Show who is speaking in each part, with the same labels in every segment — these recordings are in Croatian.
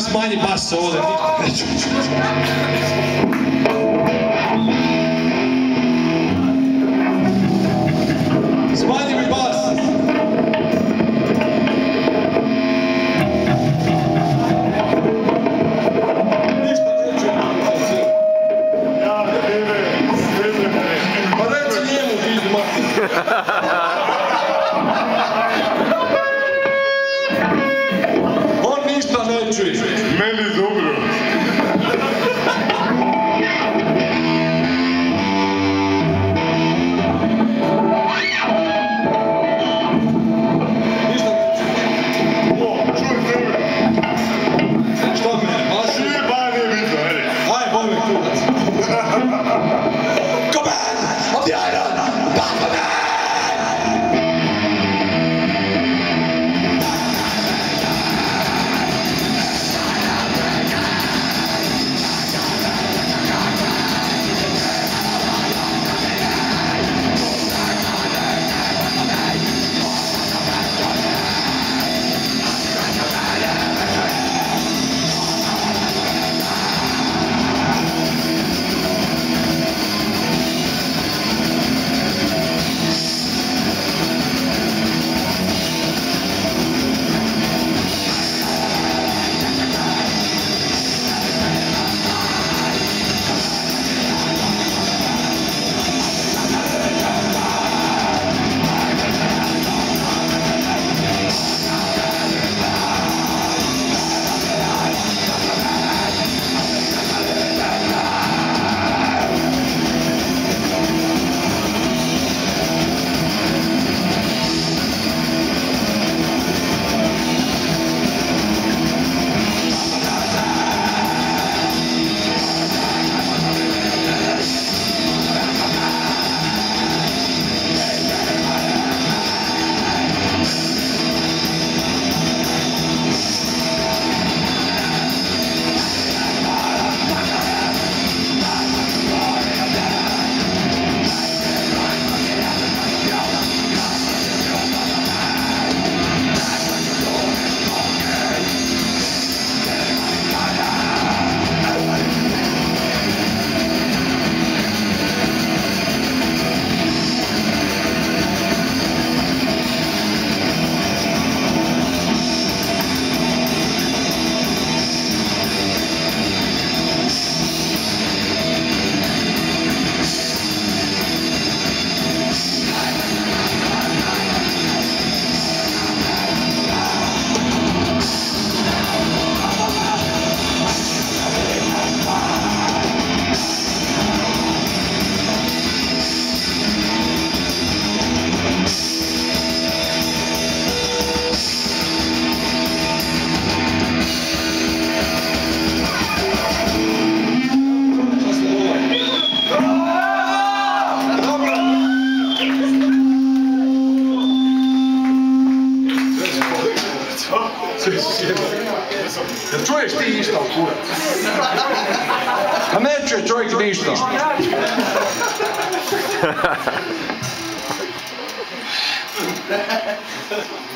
Speaker 1: Smanji bas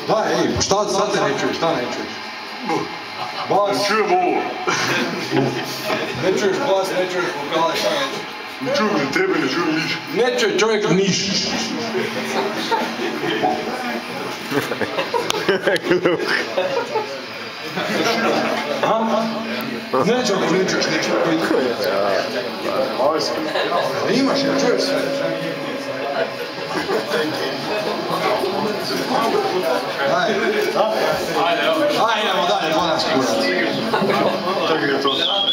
Speaker 1: Daj, ej, šta sad te ne čuješ, šta ne čuješ? Bas,
Speaker 2: Čujem ovo.
Speaker 1: ne čuješ glas, ne čuješ vokale, šta ne čuješ?
Speaker 2: Ne čujem ni tebe, ne čujem niš.
Speaker 1: Ne čuje čovjek ništa. A? Neće ako ne čuješ ništa. A Imaš, ja čuješ sve. Ajde. Ajde, idemo dalje, po nas kurac.
Speaker 2: Tako je to.